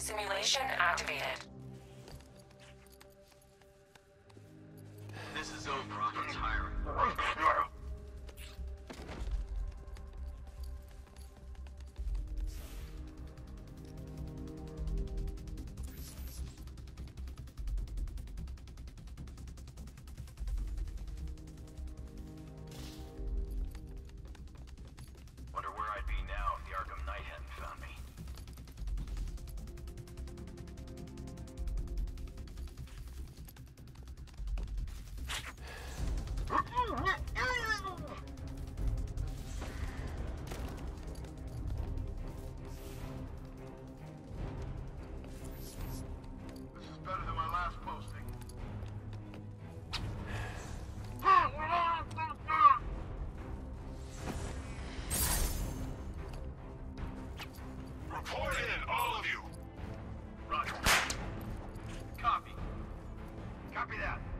Simulation activated. Copy that.